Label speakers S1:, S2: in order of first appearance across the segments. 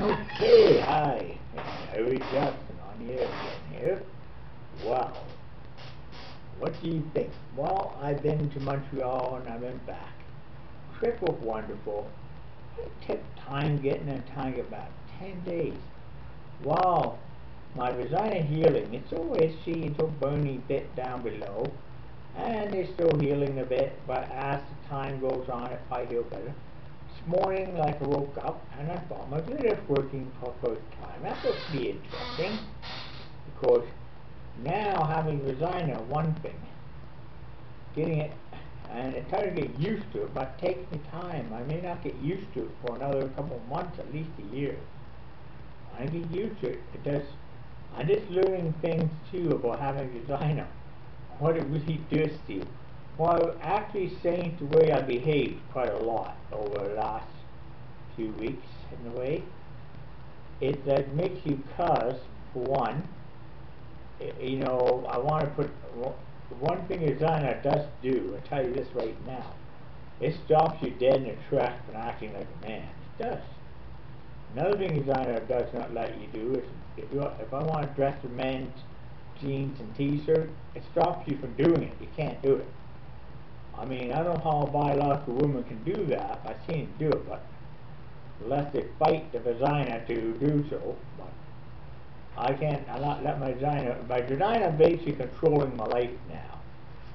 S1: Okay, hi, Shirrie Jackson on here again here. Wow. What do you think? Well, I've been to Montreal and I've been back. Trip was wonderful. It took time getting there, time back. Ten days. Wow. My vagina healing. It's always and so burning bit down below. And it's still healing a bit, but as the time goes on, it might heal better morning, like I woke up and I thought my was working for the first time. That would be interesting because now having vagina one thing, getting it and it's hard to get used to it, but it takes me time. I may not get used to it for another couple of months, at least a year. I get used to it. It does. I'm just learning things too about having vagina, what it really does to you. Well, actually changed the way I behaved quite a lot over the last few weeks in a way. It that makes you cuss, for one. You know, I want to put one thing designer does do, I'll tell you this right now. It stops you dead in the tracks from acting like a man. It does. Another thing designer does not let you do is if you if I want to dress a man's jeans and t-shirt, it stops you from doing it. You can't do it. I mean, I don't know how a biological woman can do that. I've seen it do it, but unless they fight the vagina to do so. But I can't, I not let my vagina, my vagina basically controlling my life now.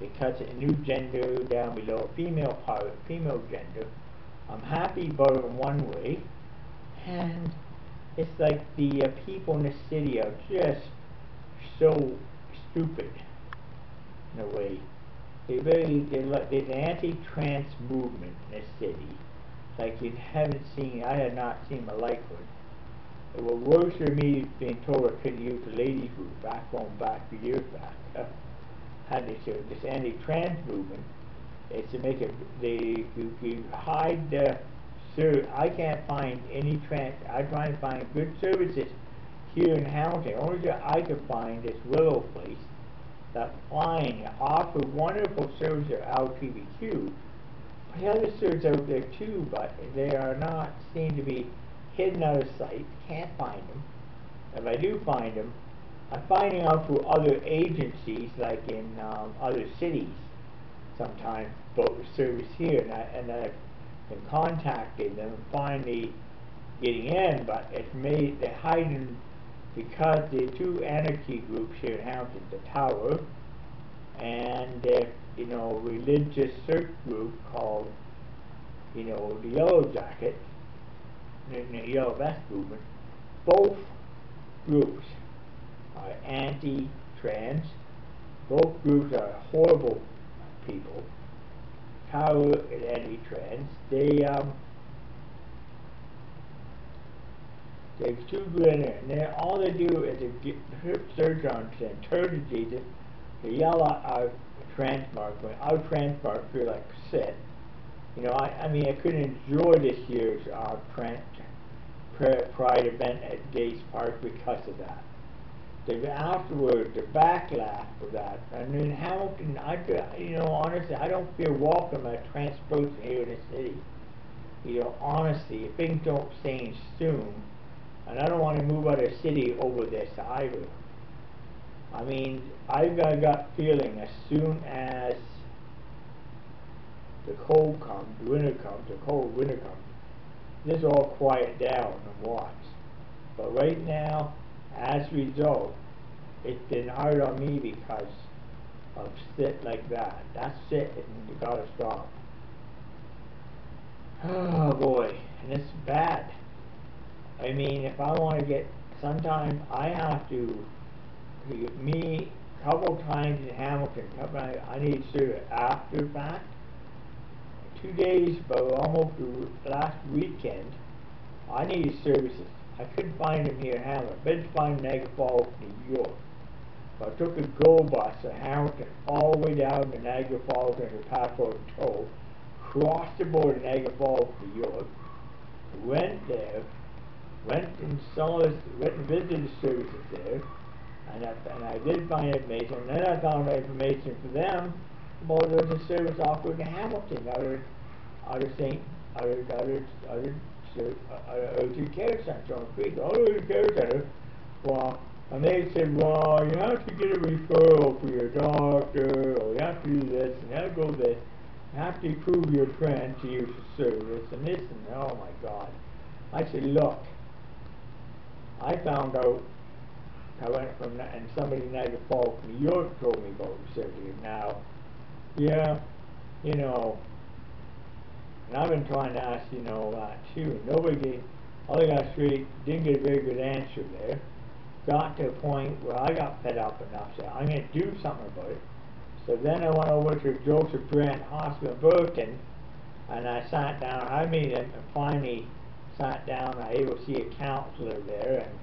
S1: Because a new gender down below, female part, female gender. I'm happy about it one way, and it's like the uh, people in the city are just so stupid in a way they very there's an anti-trans movement in this city like you haven't seen. I had not seen my life with. It was worse for me being told I couldn't use the ladies' room back home back a years back. Uh, had this uh, this anti-trans movement. It's to make it they you, you hide the sir. I can't find any trans. I try to find good services here in Hamilton. Only I could find is Willow Place that flying offer wonderful service at LGBTQ. The other services out there too, but they are not seem to be hidden out of sight. Can't find them. If I do find them, I'm finding out through other agencies, like in um, other cities, sometimes the service here, and, I, and I've been contacting them finally getting in, but it's made they're hiding because the two anarchy groups here in the Tower and the you know religious search group called you know the Yellow Jacket, the, the Yellow Vest movement, both groups are anti-trans. Both groups are horrible people. Tower is anti-trans. They um, There's two good in there. And all they do is they get hip surge on and turn to Jesus. They yell out our transmark, but our transmark feel like sit. You know, I, I mean, I couldn't enjoy this year's uh, trans, Pride event at Gage Park because of that. The afterwards, the backlash for that, and in Hamilton, I, you know, honestly, I don't feel welcome at trans person here in the city. You know, honestly, if things don't change soon, and I don't want to move out of city over this either. I mean, I've got a gut feeling as soon as the cold comes, the winter comes, the cold winter comes, this all quiet down and watch. But right now, as a result, it's been hard on me because of shit like that. That's it, you gotta stop. Oh boy, and it's bad. I mean, if I want to get, sometimes I have to, me, couple times in Hamilton, I need to serve after fact. Two days, but almost last weekend, I needed services. I couldn't find them here in Hamilton. I to find Niagara Falls, New York. So I took a GO bus to Hamilton all the way down to Niagara Falls the Passport Toll, crossed the border to Niagara Falls, New York, went there, went and saw went and visited the services there, and I, and I did find information, and then I found information for them about there was a service offered in Hamilton, out of St., of so, uh, uh, to care center on creek, the care center. Well, and they said, well, you have to get a referral for your doctor, or you have to do this, and you have to go this. You have to prove your friend to use the service, and this, and oh my God. I said, look, I found out, I went from, and somebody Niagara Falls, New York told me about surgery. Now, yeah, you know, and I've been trying to ask, you know, that too, nobody all I got straight, didn't get a very good answer there. Got to a point where I got fed up enough, said, I'm gonna do something about it. So then I went over to Joseph Brant Hospital in Burlington, and I sat down, I mean, and finally sat down, I to see a counselor there, and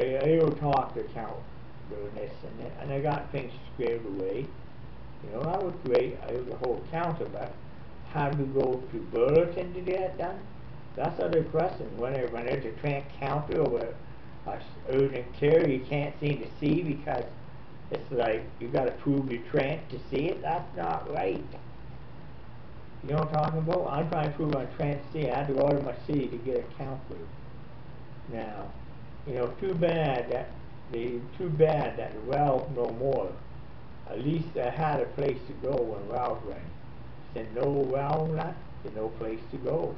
S1: I able to talk to counselor doing this, and, then- and I got things squared away. You know, that was great, I was a whole counselor, but had to go to Burlington to get it done? That's other question, when there, when there's a trans counter a urgent care you can't seem to see because it's like, you gotta prove you're trans to see it, that's not right. You know what I'm talking about? I'm trying to prove I'm trans it. I had to go out of my city to get a counselor. Now, you know, too bad that, the, too bad that Ralph no more. At least I had a place to go when Ralph ran. Said no Ralph left, there's no place to go.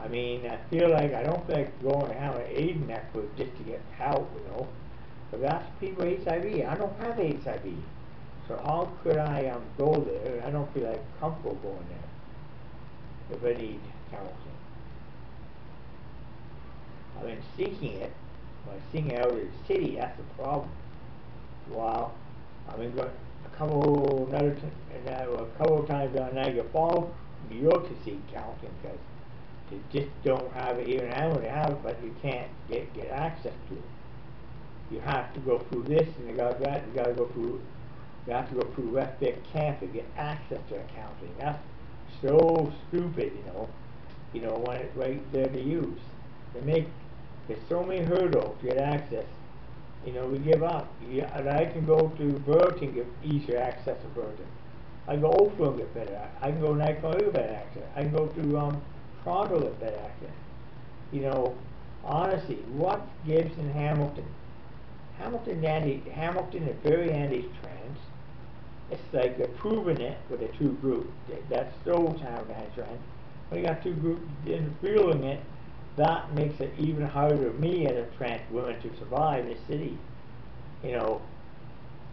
S1: I mean, I feel like, I don't feel like going to have an aid network just to get help, you know. But that's people HIV, I don't have HIV. So how could I, um, go there, I don't feel like comfortable going there. If I need counseling. I've been seeking it, but seeking out of the city, that's the problem. Wow, I've been going a couple, another, a couple of times down Niagara Falls, New York to seek counseling, because they just don't have it here in Hamilton, have it, but you can't get, get access to it. You have to go through this, and you got that, and you gotta go through, you have to go through West Vic Camp to get access to a counseling, that's so stupid, you know, you know, when it's right there to use. They make, there's so many hurdles to get access, you know, we give up. Yeah, and I can go to Burlington, get easier access to Burlington. I can go Oakville, get better, I can go Niagara, get better access, I can go to, um, Toronto, get better access. You know, honestly, what gives in Hamilton? Hamilton anti, Hamilton is very anti-trans. It's like they're proving it with a two group. That- That's so time anti-trans. When you got two groups in feeling it, that makes it even harder for me as a trans woman to survive in the city. You know,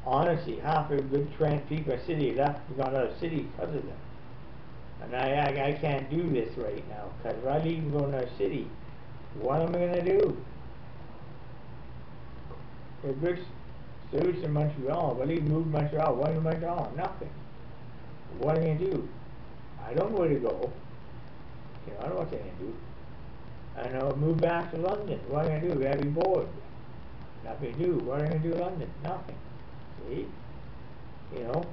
S1: honestly, half of the good trans people in the city left to go to another city because of them. And I, I, I can't do this right now, because if I leave and go to another city, what am I gonna do? There's good s- service in Montreal, but he moved Montreal, what in Montreal? Nothing. What are you gonna do? I don't know where to go. You know, I don't know what they're gonna do. And I'll move back to London, what am I gonna do? I'll be bored. Nothing to do, what am I gonna do in London? Nothing. See? You know?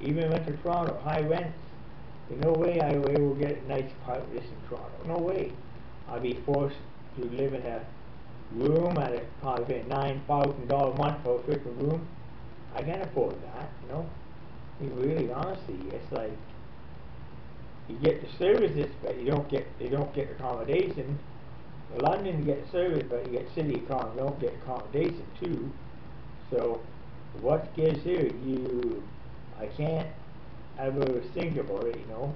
S1: Even went to Toronto, high rents. There's no way I will get a nice apartment in Toronto, no way. I'll be forced to live in a room at a, probably nine thousand dollar a month for a freaking room. I can't afford that, you know? I mean, really, honestly, it's like, you get the services, but you don't get, you don't get accommodation. In London, you get service, but you get city accom, you don't get accommodation too. So, what gives here, you, I can't ever think about it, you know?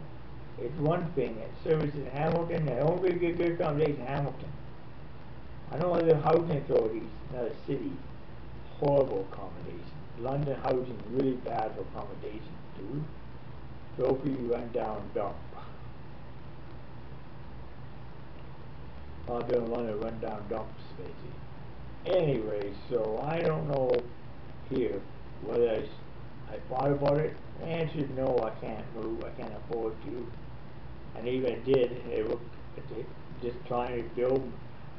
S1: It's one thing, it's services in Hamilton, they only get good accommodation in Hamilton. I know the housing authorities, another city, horrible accommodation. London housing really bad for accommodation too. Sophie run down dump. I've been on a run down dump space. Anyway, so I don't know here whether it's, I thought about it. The answer is no, I can't move, I can't afford to. And even I did, it it, just trying to build,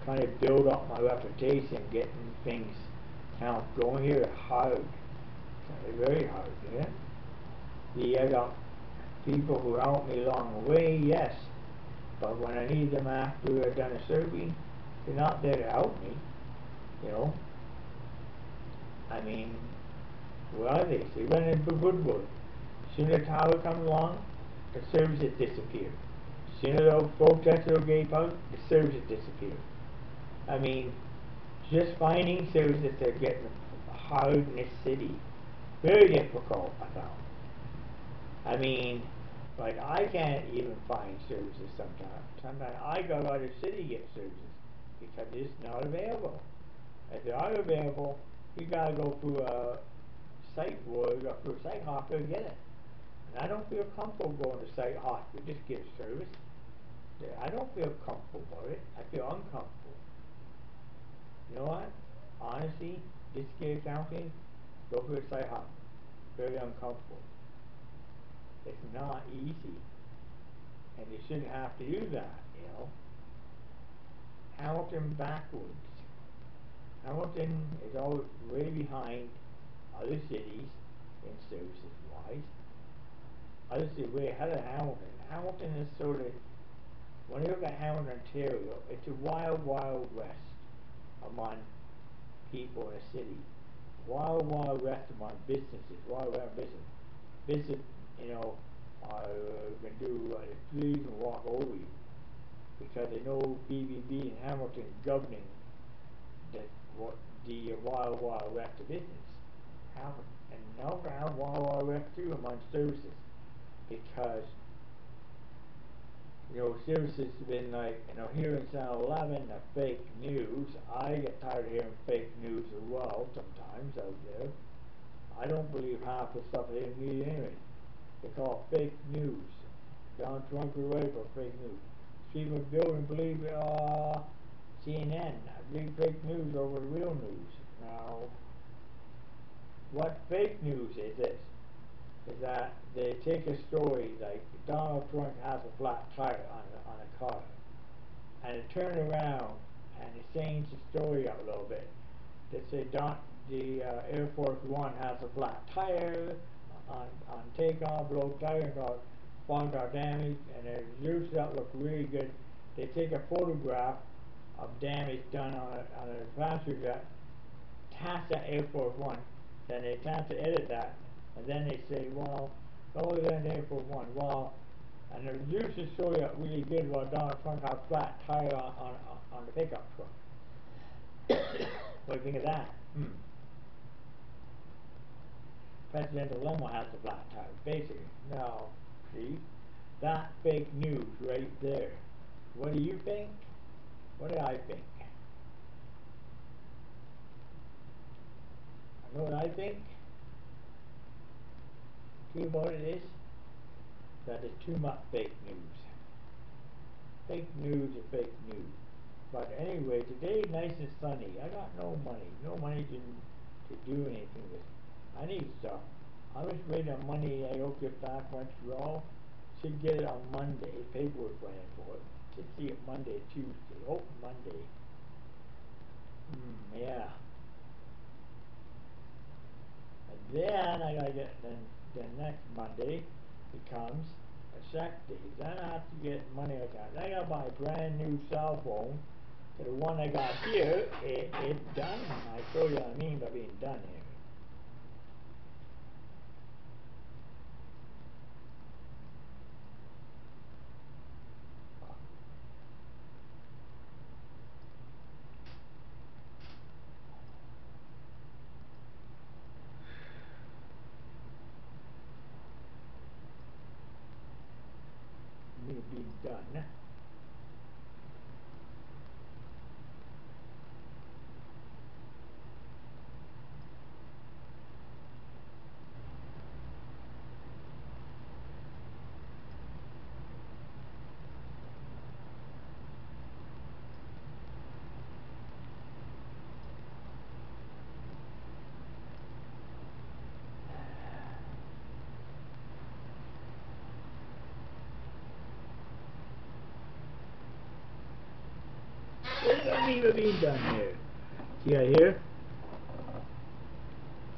S1: trying to build up my reputation, getting things count going here is hard. Very hard, yeah. The, I got people who help me along the way, yes, but when I need them after I've done a surgery, they're not there to help me, you know. I mean, where are they? They run into Goodwood. Soon as Tyler comes along, the services disappear. soon as those protesters gave out, the services disappeared. I mean, just finding services are getting hard in this city. Very difficult, I found. I mean, like I can't even find services sometimes. Sometimes I go out of city to get services because it's not available. If they are available, you gotta go through a site where or through a site hawker to get it. And I don't feel comfortable going to site to just get service. I don't feel comfortable about it. I feel uncomfortable. You know what? Honestly, this kid county, go for a site hawker. Very uncomfortable. It's not easy. And you shouldn't have to do that, you know. Hamilton backwards. Hamilton is always way behind other cities in services wise. Other cities way ahead of Hamilton. Hamilton is sort of, when you look at Hamilton, Ontario, it's a wild, wild west among people in a city. Why Wild, wild west among businesses, wild, wild business. Business, you know, are going to do uh, freeze and walk over you because they know BBB and Hamilton governing the what the wild wild west business. How and now have wild wild west too among services because you know services have been like you know in South Eleven the fake news. I get tired of hearing fake news as well sometimes out there. I don't believe half the stuff they need anyway. They call it fake news. Donald Trump is ready for fake news. People go and believe uh, CNN. I believe fake news over real news. Now, what fake news is this? Is that they take a story like Donald Trump has a flat tire on on a car, and they turn around and they change the story up a little bit. They say Don, the uh, Air Force One has a flat tire on on takeoff, low tire car, falling car damage, and their reviews that look really good. They take a photograph of damage done on a, on a passenger jet, attach that Air Force One, then they attempt to edit that, and then they say, well, only then Air Force One, well, and the reviews show you really good about Donald Trump had a flat tire on, on, on the pickup truck. what do you think of that? Hmm. Presidential limo has a flat tire, basically. Now, see, that fake news right there. What do you think? What do I think? I know what I think. See what it is? That is too much fake news. Fake news is fake news. But anyway, today nice and sunny. I got no money. No money to, to do anything with. I need stuff. I was waiting on money. I don't get back Montreal. Should get it on Monday. Paperwork went in for it. Should see it Monday, Tuesday. Hope Monday. Hmm, yeah. And then I gotta get then then next Monday becomes a check day. Then I have to get money account. I gotta buy a brand new cell phone. The one I got here, it, it's done. I show you what I mean by being done here. Being done. What does mean by being done here? See right here?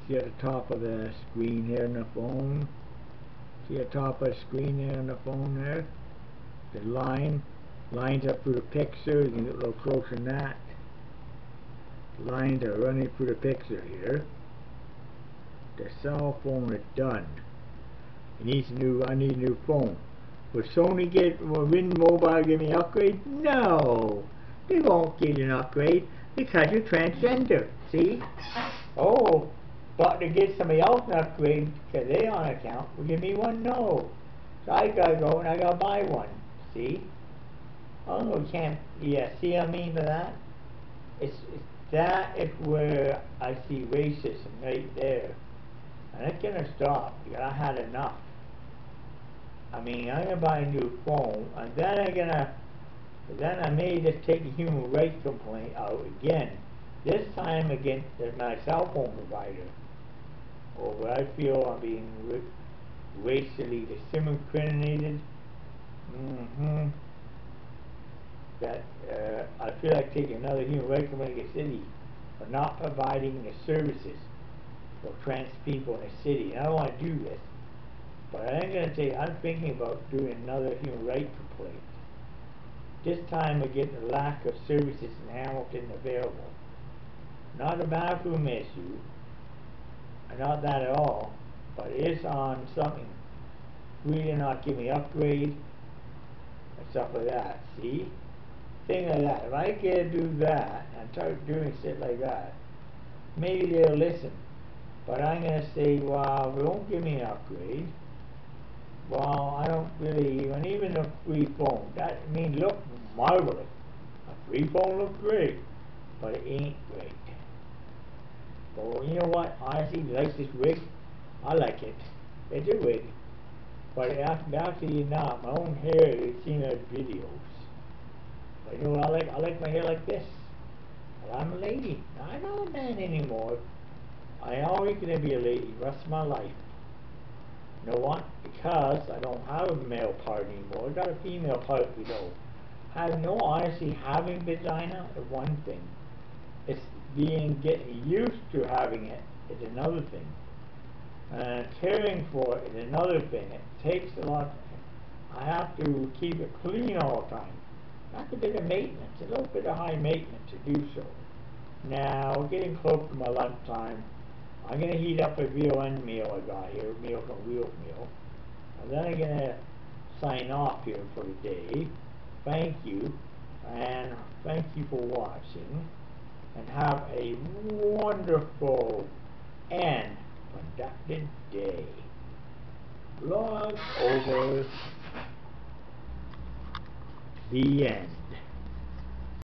S1: See at the top of the screen here on the phone? See at the top of the screen there on the phone there? The line lines up through the picture, you can get a little closer than that. Lines are running through the picture here. The cell phone is done. It needs a new I need a new phone. Will Sony get, will Wind Mobile give me an upgrade? No. They won't get an upgrade because you're transgender. See? Oh, but to get somebody else an upgrade because they on account will give me one? No. So I gotta go and I gotta buy one. See? Oh, no, can't. Yeah, see what I mean by that? It's, it's that is where I see racism right there. And it's gonna stop because I had enough. I mean, I'm gonna buy a new phone, and then I'm gonna, then I may just take a human rights complaint out again. This time against my cell phone provider, over I feel I'm being racially discriminated. Mm-hmm. That uh, I feel like taking another human rights complaint against the city for not providing the services for trans people in the city. And I don't want to do this. But I am going to say I'm thinking about doing another human rights complaint. This time the lack of services in Hamilton available. Not a bathroom issue, not that at all, but it is on something. Really not give me upgrade and stuff like that. See? Thing like that. If I can't do that and start doing shit like that, maybe they'll listen. But I'm going to say, well, don't give me an upgrade well, I don't really, and even a free phone, that, I mean, look marvelous. A free phone looks great, but it ain't great. But you know what, honestly, like this wig, I like it. It's a wig. But actually not, my own hair is seen in videos. But you know what I like? I like my hair like this. Well, I'm a lady. I'm not a man anymore. I always gonna be a lady, rest of my life. You know what? Because I don't have a male part anymore, I got a female part below. I know honestly having vagina is one thing. It's being getting used to having it is another thing. And caring for it is another thing. It takes a lot. I have to keep it clean all the time. That's a bit of maintenance, a little bit of high maintenance to do so. Now, getting close to my lunchtime, I'm going to heat up a VON meal I got here, meal from Wheel Meal. And then I'm going to sign off here for the day. Thank you, and thank you for watching, and have a wonderful and productive day. Vlog over. The end.